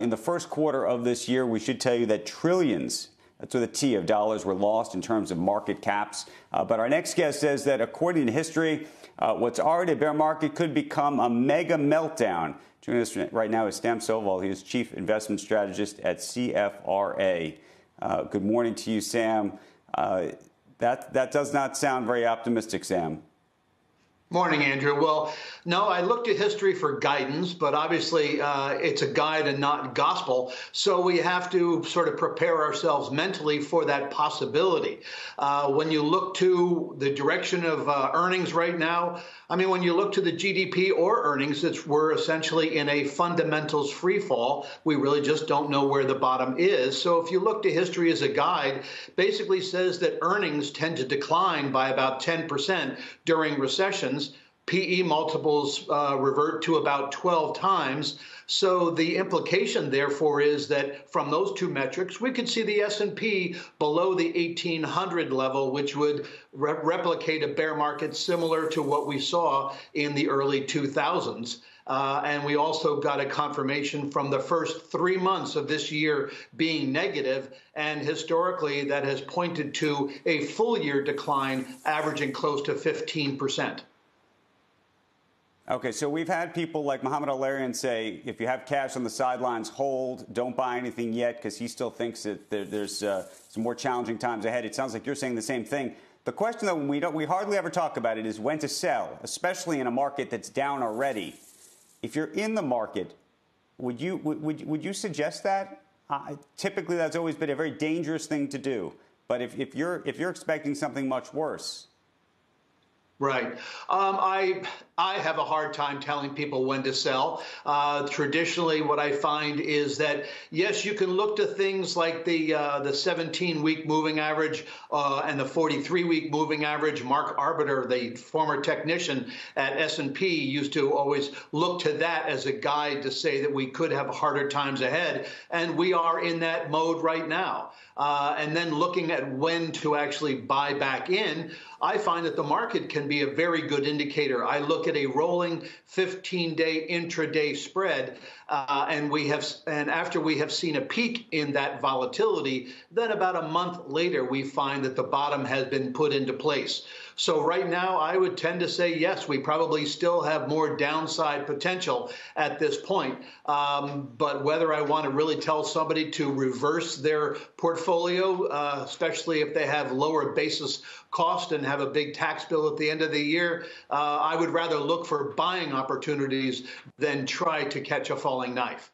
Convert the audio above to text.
In the first quarter of this year, we should tell you that trillions that's with a T of dollars were lost in terms of market caps. Uh, but our next guest says that according to history, uh, what's already a bear market could become a mega meltdown. Joining us right now is Sam Stovall. He is Chief Investment Strategist at CFRA. Uh, good morning to you, Sam. Uh, that, that does not sound very optimistic, Sam. Morning, Andrew. Well, no, I look to history for guidance, but obviously uh, it's a guide and not gospel. So we have to sort of prepare ourselves mentally for that possibility. Uh, when you look to the direction of uh, earnings right now, I mean, when you look to the GDP or earnings, it's we're essentially in a fundamentals free fall. We really just don't know where the bottom is. So if you look to history as a guide, basically says that earnings tend to decline by about 10% during recessions. PE multiples uh, revert to about 12 times. So the implication, therefore, is that from those two metrics, we could see the S&P below the 1800 level, which would re replicate a bear market similar to what we saw in the early 2000s. Uh, and we also got a confirmation from the first three months of this year being negative, and historically that has pointed to a full year decline averaging close to 15 percent. Okay, so we've had people like Mohamed El-Erian say, if you have cash on the sidelines, hold, don't buy anything yet, because he still thinks that there, there's uh, some more challenging times ahead. It sounds like you're saying the same thing. The question that we don't, we hardly ever talk about it is when to sell, especially in a market that's down already. If you're in the market, would you would, would you suggest that? Uh, typically, that's always been a very dangerous thing to do. But if, if you're if you're expecting something much worse, Right. Um, I I have a hard time telling people when to sell. Uh, traditionally, what I find is that yes, you can look to things like the uh, the 17 week moving average uh, and the 43 week moving average. Mark Arbeter, the former technician at S&P, used to always look to that as a guide to say that we could have harder times ahead, and we are in that mode right now. Uh, and then looking at when to actually buy back in, I find that the market can be a very good indicator. I look at a rolling 15-day intraday spread, uh, and we have, and after we have seen a peak in that volatility, then about a month later we find that the bottom has been put into place. So right now, I would tend to say yes, we probably still have more downside potential at this point. Um, but whether I want to really tell somebody to reverse their portfolio, uh, especially if they have lower basis cost and have a big tax bill at the end of the year, uh, I would rather look for buying opportunities than try to catch a falling knife.